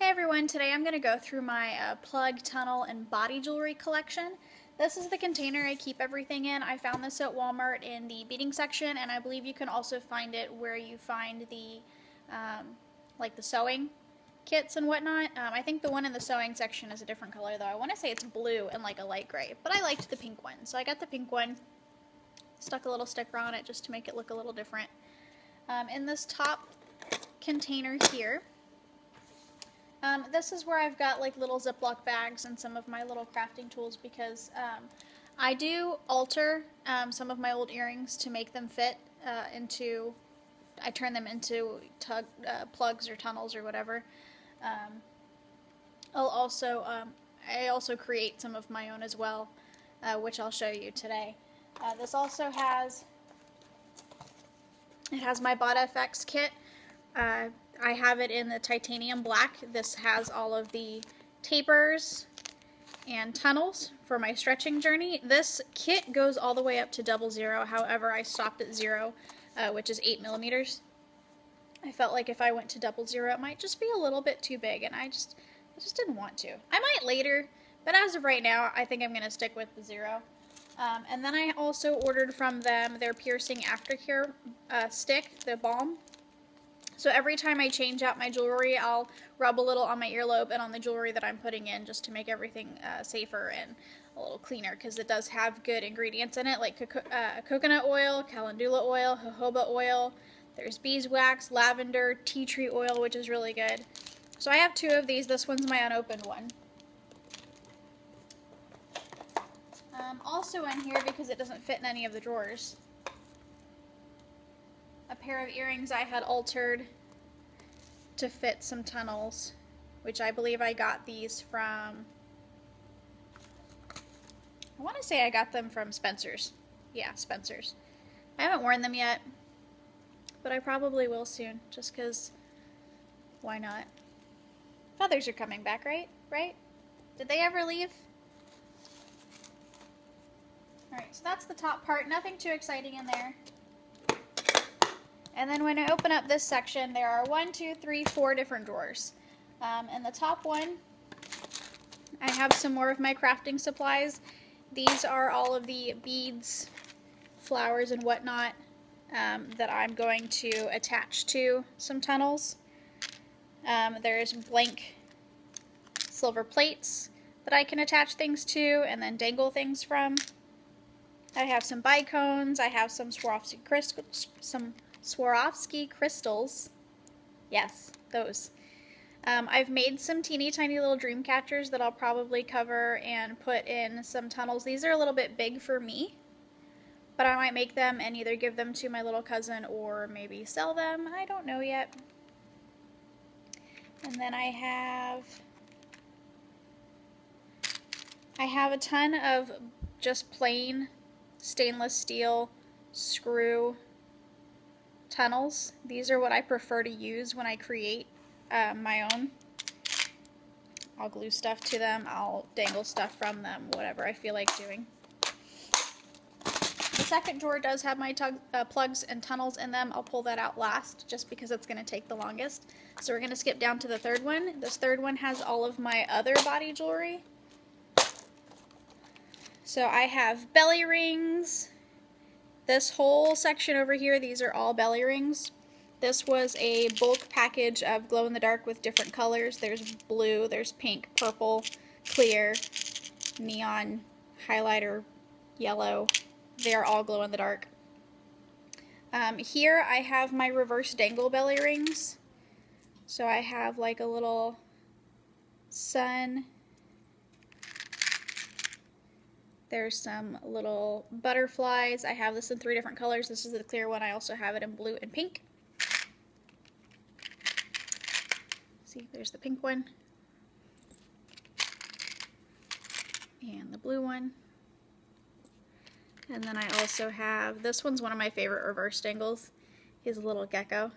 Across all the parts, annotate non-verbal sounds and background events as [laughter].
Hey everyone, today I'm going to go through my uh, plug, tunnel, and body jewelry collection. This is the container I keep everything in. I found this at Walmart in the beading section, and I believe you can also find it where you find the, um, like the sewing kits and whatnot. Um, I think the one in the sewing section is a different color though. I want to say it's blue and like a light gray, but I liked the pink one. So I got the pink one, stuck a little sticker on it just to make it look a little different. Um, in this top container here, um, this is where I've got like little Ziploc bags and some of my little crafting tools because um, I do alter um, some of my old earrings to make them fit uh, into, I turn them into tug, uh, plugs or tunnels or whatever. Um, I'll also, um, I also create some of my own as well, uh, which I'll show you today. Uh, this also has, it has my Bot FX kit. I have it in the titanium black. This has all of the tapers and tunnels for my stretching journey. This kit goes all the way up to double zero. However, I stopped at zero, uh, which is eight millimeters. I felt like if I went to double zero, it might just be a little bit too big, and I just, I just didn't want to. I might later, but as of right now, I think I'm going to stick with the zero. Um, and then I also ordered from them their piercing aftercare uh, stick, the balm. So every time I change out my jewelry, I'll rub a little on my earlobe and on the jewelry that I'm putting in just to make everything uh, safer and a little cleaner because it does have good ingredients in it like co uh, coconut oil, calendula oil, jojoba oil. There's beeswax, lavender, tea tree oil, which is really good. So I have two of these. This one's my unopened one. Um, also in here, because it doesn't fit in any of the drawers, a pair of earrings I had altered to fit some tunnels, which I believe I got these from, I want to say I got them from Spencer's. Yeah, Spencer's. I haven't worn them yet, but I probably will soon, just because, why not? Feathers are coming back, right? Right? Did they ever leave? Alright, so that's the top part. Nothing too exciting in there. And then when I open up this section, there are one, two, three, four different drawers. Um, in the top one, I have some more of my crafting supplies. These are all of the beads, flowers, and whatnot um, that I'm going to attach to some tunnels. Um, there's blank silver plates that I can attach things to and then dangle things from. I have some bicones. I have some Swarovski crystals, some Swarovski crystals. Yes, those. Um, I've made some teeny tiny little dream catchers that I'll probably cover and put in some tunnels. These are a little bit big for me, but I might make them and either give them to my little cousin or maybe sell them. I don't know yet. And then I have I have a ton of just plain stainless steel screw tunnels. These are what I prefer to use when I create uh, my own. I'll glue stuff to them, I'll dangle stuff from them, whatever I feel like doing. The second drawer does have my uh, plugs and tunnels in them. I'll pull that out last just because it's going to take the longest. So we're going to skip down to the third one. This third one has all of my other body jewelry. So I have belly rings, this whole section over here, these are all belly rings. This was a bulk package of glow-in-the-dark with different colors. There's blue, there's pink, purple, clear, neon, highlighter, yellow. They're all glow-in-the-dark. Um, here I have my reverse dangle belly rings. So I have like a little sun There's some little butterflies. I have this in three different colors. This is the clear one. I also have it in blue and pink. See, there's the pink one. And the blue one. And then I also have, this one's one of my favorite reverse dangles. He's a little gecko.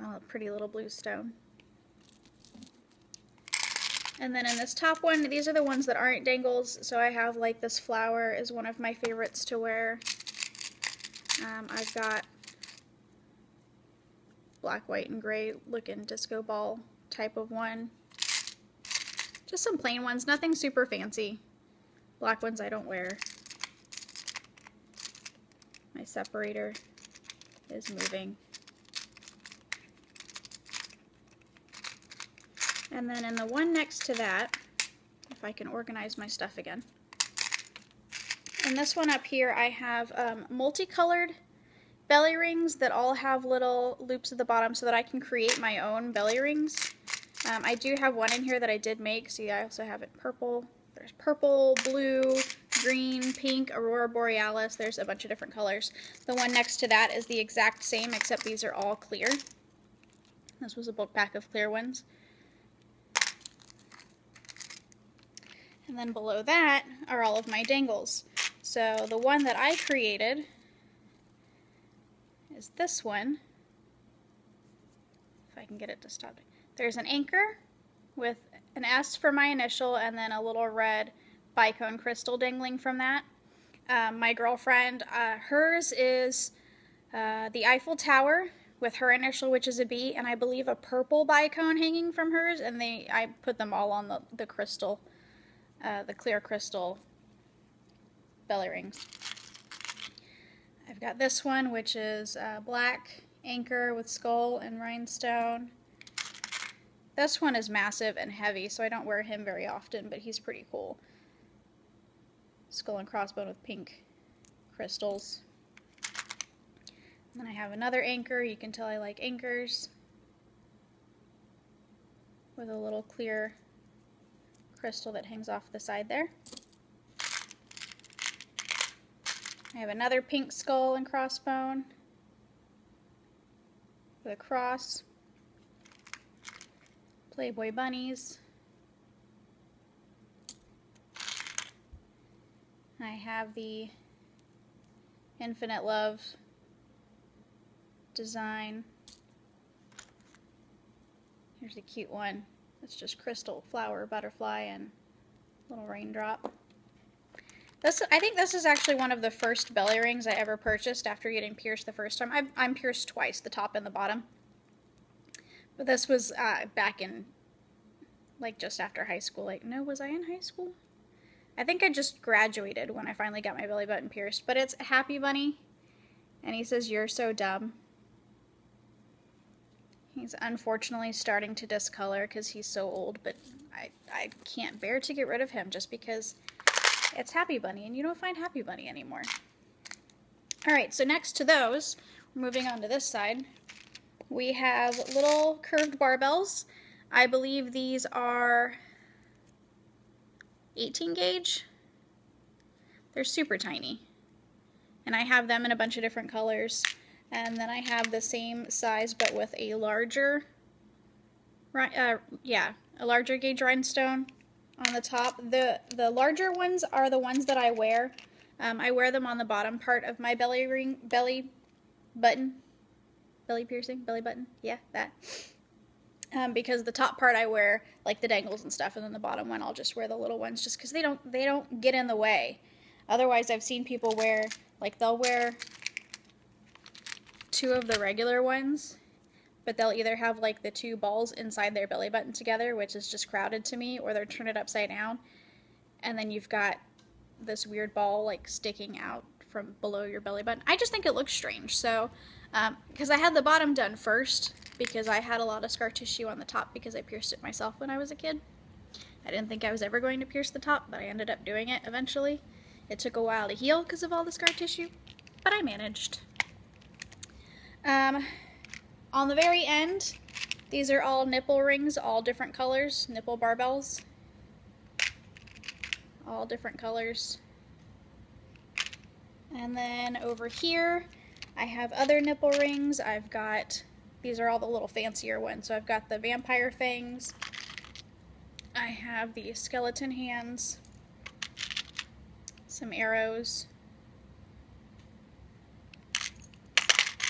a pretty little blue stone. And then in this top one, these are the ones that aren't dangles. So I have like this flower is one of my favorites to wear. Um, I've got black, white, and gray looking disco ball type of one. Just some plain ones, nothing super fancy. Black ones I don't wear. My separator is moving. And then in the one next to that, if I can organize my stuff again. In this one up here, I have um, multicolored belly rings that all have little loops at the bottom so that I can create my own belly rings. Um, I do have one in here that I did make. See, I also have it purple. There's purple, blue, green, pink, aurora borealis. There's a bunch of different colors. The one next to that is the exact same, except these are all clear. This was a bulk pack of clear ones. And then below that are all of my dangles. So the one that I created is this one. If I can get it to stop. There's an anchor with an S for my initial and then a little red bicone crystal dangling from that. Um, my girlfriend, uh, hers is uh, the Eiffel Tower with her initial, which is a B, and I believe a purple bicone hanging from hers, and they I put them all on the, the crystal, uh, the clear crystal belly rings. I've got this one, which is black anchor with skull and rhinestone. This one is massive and heavy, so I don't wear him very often, but he's pretty cool. Skull and crossbone with pink crystals. And then I have another anchor. You can tell I like anchors. With a little clear crystal that hangs off the side there. I have another pink skull and crossbone with a cross. Playboy bunnies. I have the Infinite Love design. Here's a cute one. It's just crystal flower, butterfly, and little raindrop. This, I think this is actually one of the first belly rings I ever purchased after getting pierced the first time. i am pierced twice, the top and the bottom. But this was uh, back in, like, just after high school. Like, no, was I in high school? I think I just graduated when I finally got my belly button pierced. But it's Happy Bunny. And he says, You're so dumb. He's unfortunately starting to discolor because he's so old. But I, I can't bear to get rid of him just because it's Happy Bunny. And you don't find Happy Bunny anymore. Alright, so next to those, moving on to this side, we have little curved barbells. I believe these are 18 gauge. They're super tiny. And I have them in a bunch of different colors. And then I have the same size but with a larger, uh, yeah, a larger gauge rhinestone on the top. The, the larger ones are the ones that I wear. Um, I wear them on the bottom part of my belly ring, belly button belly piercing, belly button. Yeah, that. Um, because the top part I wear like the dangles and stuff, and then the bottom one I'll just wear the little ones, just because they don't they don't get in the way. Otherwise, I've seen people wear like they'll wear two of the regular ones, but they'll either have like the two balls inside their belly button together, which is just crowded to me, or they're turn it upside down, and then you've got this weird ball like sticking out from below your belly button. I just think it looks strange. So because um, I had the bottom done first because I had a lot of scar tissue on the top because I pierced it myself when I was a kid. I didn't think I was ever going to pierce the top, but I ended up doing it eventually. It took a while to heal because of all the scar tissue, but I managed. Um, on the very end, these are all nipple rings, all different colors, nipple barbells. All different colors. And then over here, I have other nipple rings. I've got, these are all the little fancier ones. So I've got the vampire fangs. I have the skeleton hands. Some arrows.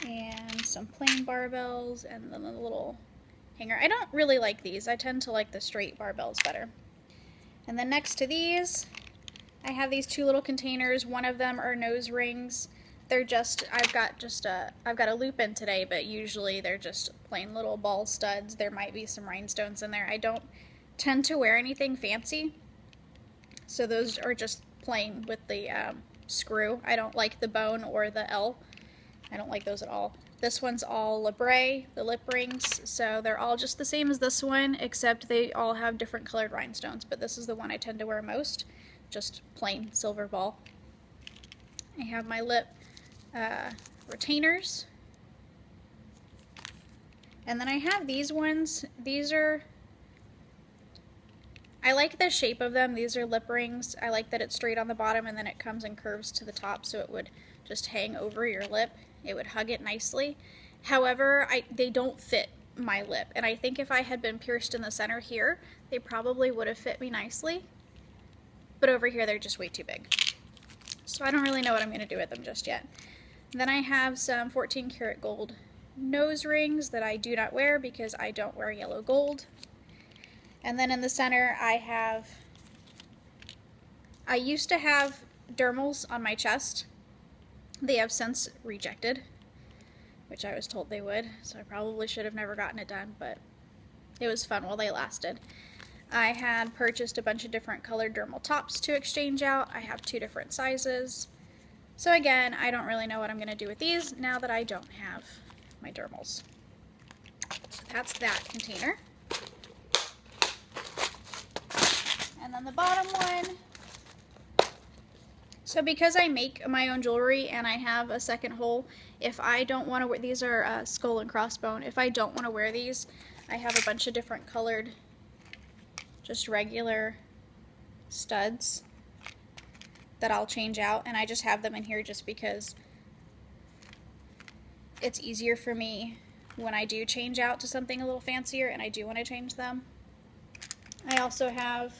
And some plain barbells and then a little hanger. I don't really like these. I tend to like the straight barbells better. And then next to these, I have these two little containers. One of them are nose rings they're just I've got just a I've got a loop in today, but usually they're just plain little ball studs. There might be some rhinestones in there. I don't tend to wear anything fancy, so those are just plain with the um, screw. I don't like the bone or the L. I don't like those at all. This one's all Labret, the lip rings, so they're all just the same as this one, except they all have different colored rhinestones, but this is the one I tend to wear most, just plain silver ball. I have my lip uh, retainers. And then I have these ones. These are, I like the shape of them. These are lip rings. I like that it's straight on the bottom and then it comes and curves to the top so it would just hang over your lip. It would hug it nicely. However, I, they don't fit my lip. And I think if I had been pierced in the center here, they probably would have fit me nicely. But over here, they're just way too big. So I don't really know what I'm going to do with them just yet. then I have some 14 karat gold nose rings that I do not wear because I don't wear yellow gold. And then in the center I have, I used to have dermals on my chest they have since rejected, which I was told they would, so I probably should have never gotten it done, but it was fun while they lasted. I had purchased a bunch of different colored dermal tops to exchange out. I have two different sizes. So again, I don't really know what I'm going to do with these now that I don't have my dermals. So that's that container. And then the bottom one so because I make my own jewelry and I have a second hole, if I don't want to wear, these are uh, skull and crossbone, if I don't want to wear these, I have a bunch of different colored, just regular studs that I'll change out and I just have them in here just because it's easier for me when I do change out to something a little fancier and I do want to change them. I also have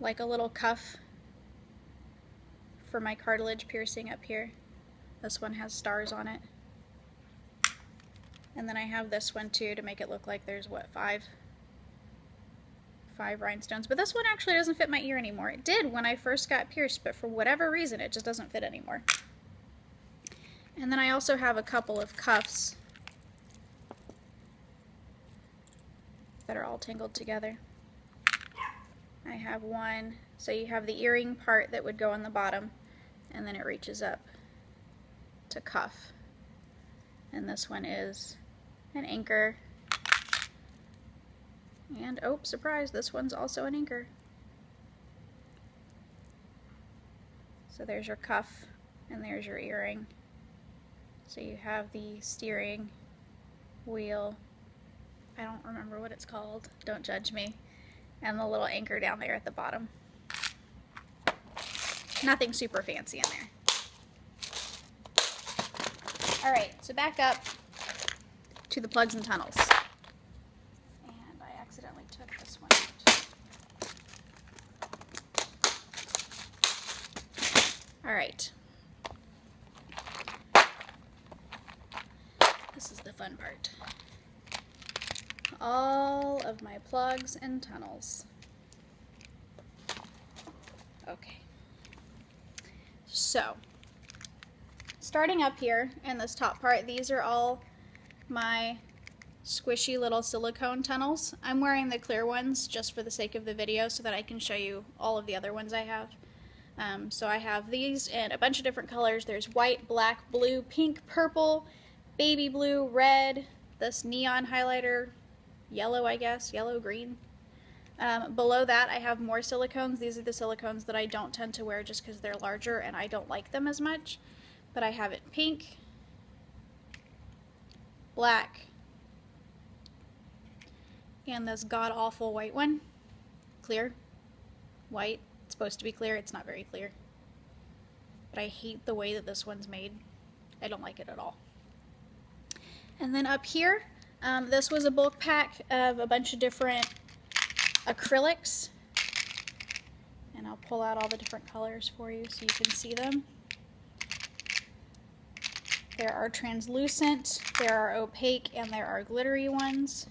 like a little cuff for my cartilage piercing up here. This one has stars on it. And then I have this one too to make it look like there's, what, five? Five rhinestones. But this one actually doesn't fit my ear anymore. It did when I first got pierced, but for whatever reason it just doesn't fit anymore. And then I also have a couple of cuffs that are all tangled together. I have one, so you have the earring part that would go on the bottom, and then it reaches up to cuff. And this one is an anchor. And, oh, surprise, this one's also an anchor. So there's your cuff, and there's your earring. So you have the steering wheel. I don't remember what it's called. Don't judge me. And the little anchor down there at the bottom. Nothing super fancy in there. Alright, so back up to the plugs and tunnels. And I accidentally took this one out. Alright. This is the fun part. All of my plugs and tunnels. Okay. So, starting up here in this top part, these are all my squishy little silicone tunnels. I'm wearing the clear ones just for the sake of the video so that I can show you all of the other ones I have. Um, so I have these in a bunch of different colors. There's white, black, blue, pink, purple, baby blue, red, this neon highlighter, yellow I guess, yellow, green, um, below that, I have more silicones. These are the silicones that I don't tend to wear just because they're larger and I don't like them as much. But I have it pink, black, and this god-awful white one. Clear. White. It's supposed to be clear. It's not very clear. But I hate the way that this one's made. I don't like it at all. And then up here, um, this was a bulk pack of a bunch of different acrylics. And I'll pull out all the different colors for you so you can see them. There are translucent, there are opaque, and there are glittery ones.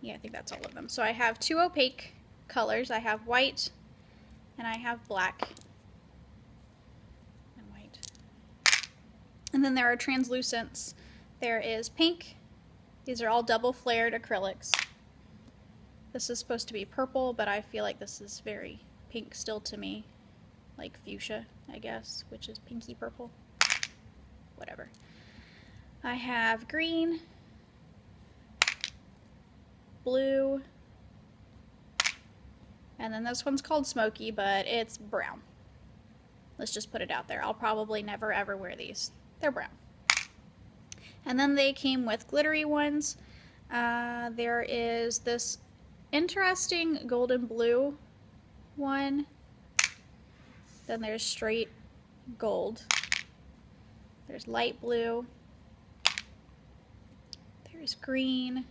Yeah, I think that's all of them. So I have two opaque colors. I have white and I have black and white. And then there are translucents. There is pink. These are all double flared acrylics. This is supposed to be purple, but I feel like this is very pink still to me. Like fuchsia, I guess, which is pinky purple. Whatever. I have green, blue, and then this one's called Smoky, but it's brown. Let's just put it out there. I'll probably never ever wear these. They're brown. And then they came with glittery ones. Uh, there is this interesting golden blue one. Then there's straight gold. There's light blue. There's green.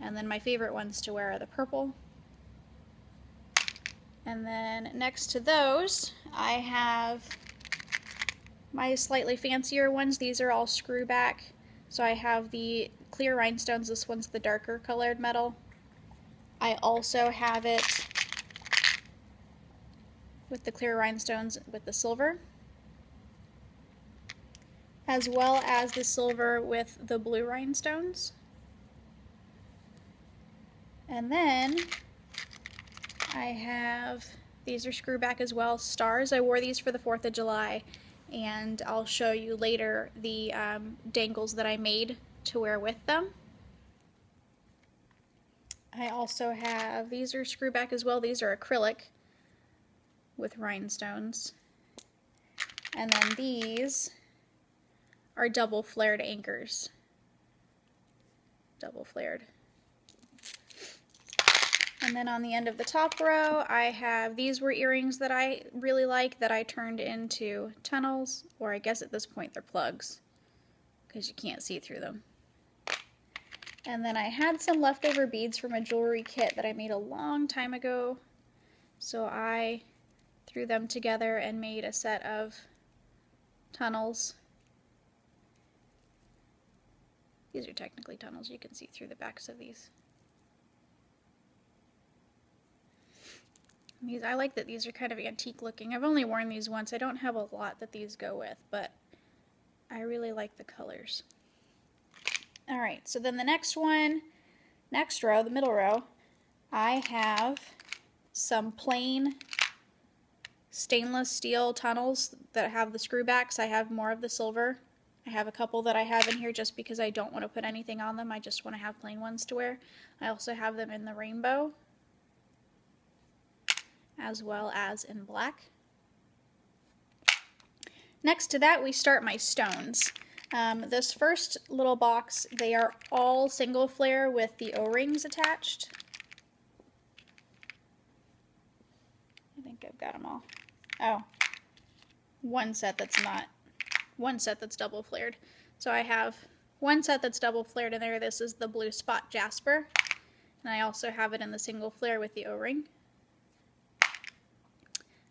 And then my favorite ones to wear are the purple. And then next to those, I have my slightly fancier ones. These are all screw back. So I have the clear rhinestones. This one's the darker colored metal. I also have it with the clear rhinestones with the silver, as well as the silver with the blue rhinestones. And then I have, these are screw back as well, stars. I wore these for the 4th of July, and I'll show you later the um, dangles that I made to wear with them. I also have, these are screw back as well. These are acrylic with rhinestones. And then these are double flared anchors. Double flared. And then on the end of the top row, I have, these were earrings that I really like that I turned into tunnels, or I guess at this point they're plugs, because you can't see through them. And then I had some leftover beads from a jewelry kit that I made a long time ago. So I threw them together and made a set of tunnels. These are technically tunnels. You can see through the backs of these. These I like that these are kind of antique looking. I've only worn these once. I don't have a lot that these go with, but I really like the colors. All right, so then the next one, next row, the middle row, I have some plain stainless steel tunnels that have the screw backs. I have more of the silver. I have a couple that I have in here just because I don't want to put anything on them. I just want to have plain ones to wear. I also have them in the rainbow as well as in black. Next to that, we start my stones. Um, this first little box, they are all single flare with the O-rings attached. I think I've got them all. Oh, one set that's not, one set that's double flared. So I have one set that's double flared in there. This is the blue spot jasper. And I also have it in the single flare with the O-ring.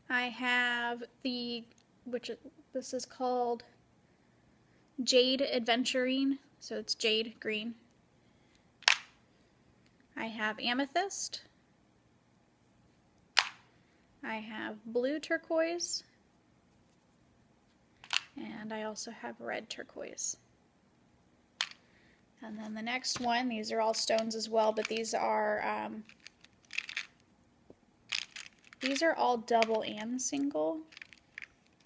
I have the, which this is called Jade Adventurine, so it's jade green. I have amethyst. I have blue turquoise. And I also have red turquoise. And then the next one, these are all stones as well, but these are um, these are all double and single,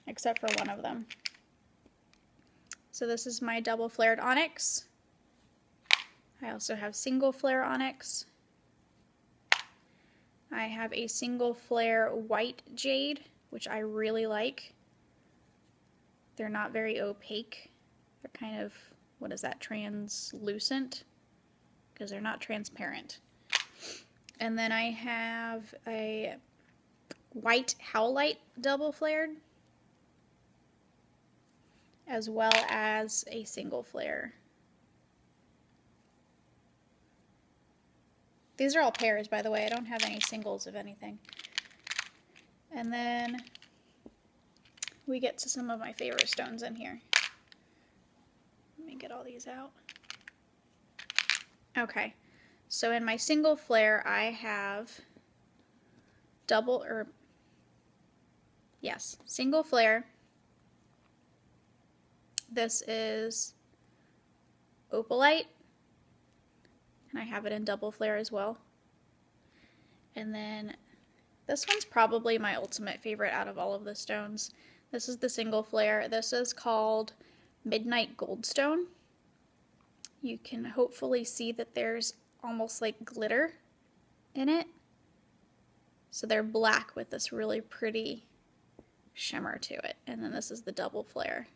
except for one of them. So this is my double flared onyx. I also have single flare onyx. I have a single flare white jade, which I really like. They're not very opaque. They're kind of, what is that, translucent? Because they're not transparent. And then I have a white howlite double flared as well as a single flare. These are all pairs, by the way. I don't have any singles of anything. And then we get to some of my favorite stones in here. Let me get all these out. Okay, so in my single flare, I have double, or yes, single flare. This is opalite, and I have it in double flare as well. And then this one's probably my ultimate favorite out of all of the stones. This is the single flare. This is called Midnight Goldstone. You can hopefully see that there's almost like glitter in it. So they're black with this really pretty shimmer to it. And then this is the double flare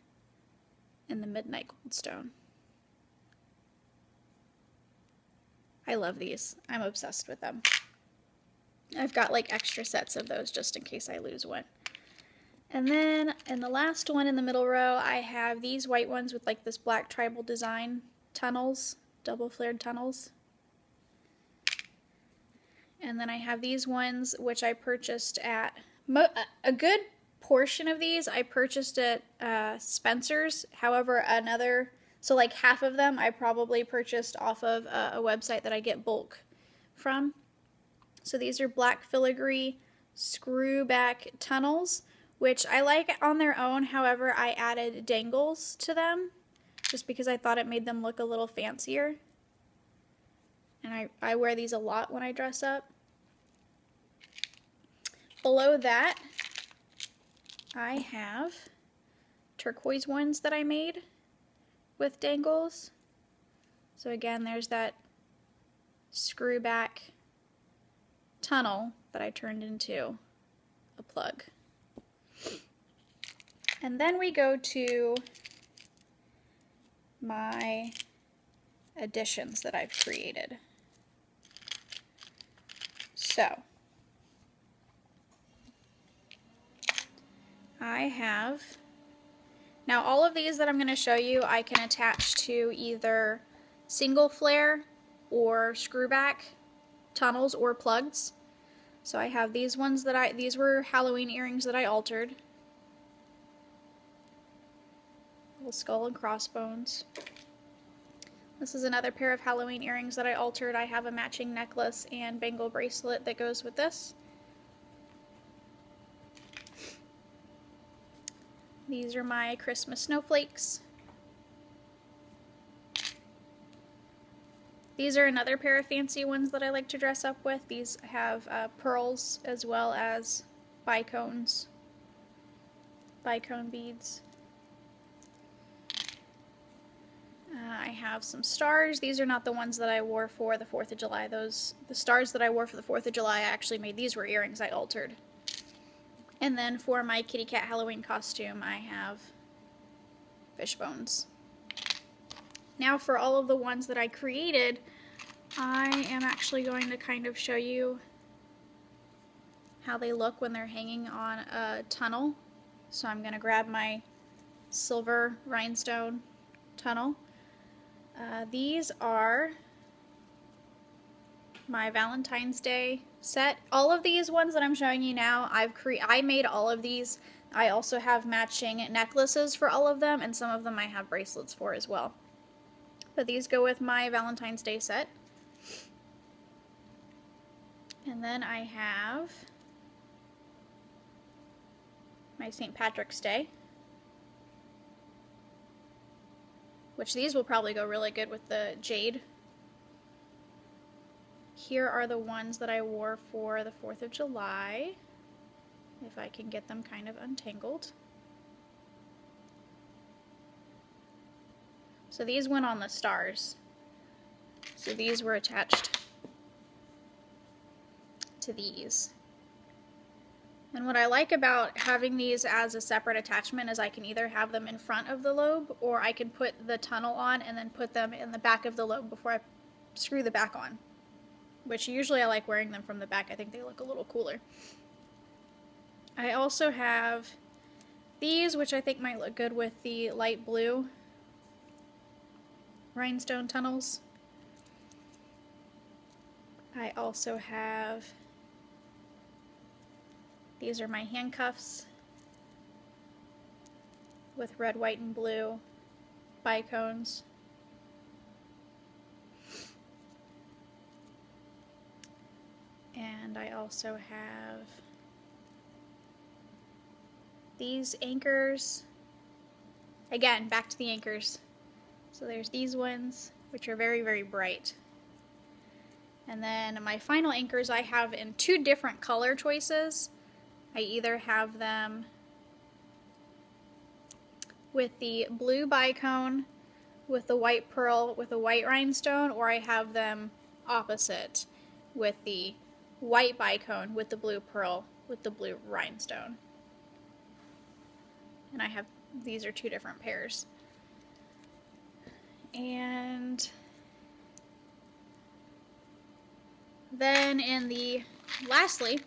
in the Midnight Goldstone. I love these. I'm obsessed with them. I've got like extra sets of those just in case I lose one. And then in the last one in the middle row, I have these white ones with like this black tribal design tunnels, double flared tunnels. And then I have these ones which I purchased at a good portion of these I purchased at uh, Spencer's. However, another so like half of them I probably purchased off of a, a website that I get bulk from. So these are black filigree screw back tunnels, which I like on their own. However, I added dangles to them just because I thought it made them look a little fancier. And I, I wear these a lot when I dress up. Below that, I have turquoise ones that I made with dangles. So again, there's that screw back tunnel that I turned into a plug. And then we go to my additions that I've created. So, I have, now all of these that I'm going to show you I can attach to either single flare or screwback tunnels or plugs. So I have these ones that I, these were Halloween earrings that I altered. Little skull and crossbones. This is another pair of Halloween earrings that I altered. I have a matching necklace and bangle bracelet that goes with this. These are my Christmas snowflakes. These are another pair of fancy ones that I like to dress up with. These have uh, pearls as well as bicones, bicone beads. Uh, I have some stars. These are not the ones that I wore for the 4th of July. Those The stars that I wore for the 4th of July, I actually made. These were earrings I altered. And then for my kitty cat Halloween costume, I have fish bones. Now for all of the ones that I created, I am actually going to kind of show you how they look when they're hanging on a tunnel. So I'm going to grab my silver rhinestone tunnel. Uh, these are my Valentine's Day set. All of these ones that I'm showing you now, I've cre I made all of these. I also have matching necklaces for all of them, and some of them I have bracelets for as well. But these go with my Valentine's Day set. And then I have my St. Patrick's Day. Which these will probably go really good with the jade. Here are the ones that I wore for the 4th of July. If I can get them kind of untangled. So these went on the stars. So these were attached to these. And what I like about having these as a separate attachment is I can either have them in front of the lobe or I can put the tunnel on and then put them in the back of the lobe before I screw the back on. Which usually I like wearing them from the back. I think they look a little cooler. I also have these, which I think might look good with the light blue rhinestone tunnels. I also have, these are my handcuffs with red, white, and blue bicones. And I also have these anchors. Again, back to the anchors. So there's these ones, which are very, very bright. And then my final anchors I have in two different color choices. I either have them with the blue bicone with the white pearl with a white rhinestone, or I have them opposite with the white bicone with the blue pearl with the blue rhinestone. And I have, these are two different pairs. And then in the, lastly,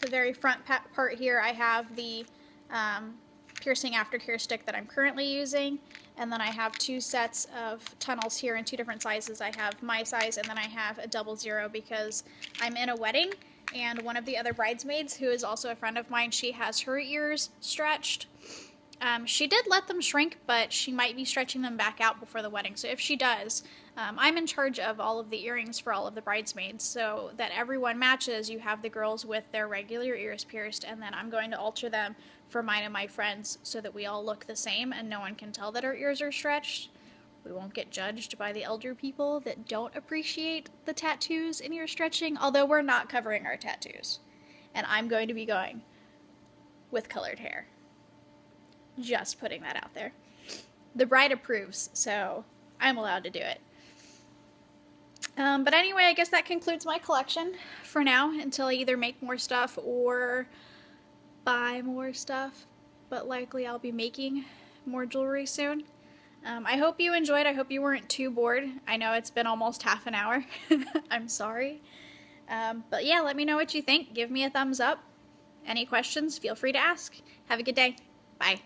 the very front part here, I have the um, piercing aftercare stick that I'm currently using. And then I have two sets of tunnels here in two different sizes. I have my size and then I have a double zero because I'm in a wedding and one of the other bridesmaids, who is also a friend of mine, she has her ears stretched. Um, she did let them shrink, but she might be stretching them back out before the wedding. So if she does, um, I'm in charge of all of the earrings for all of the bridesmaids so that everyone matches. You have the girls with their regular ears pierced, and then I'm going to alter them for mine and my friends so that we all look the same and no one can tell that our ears are stretched. We won't get judged by the elder people that don't appreciate the tattoos and ear stretching, although we're not covering our tattoos. And I'm going to be going with colored hair. Just putting that out there. The bride approves, so I'm allowed to do it. Um, but anyway, I guess that concludes my collection for now until I either make more stuff or buy more stuff. But likely I'll be making more jewelry soon. Um, I hope you enjoyed. I hope you weren't too bored. I know it's been almost half an hour. [laughs] I'm sorry. Um, but yeah, let me know what you think. Give me a thumbs up. Any questions, feel free to ask. Have a good day. Bye.